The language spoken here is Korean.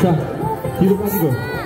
자, 뒤로 빠지고.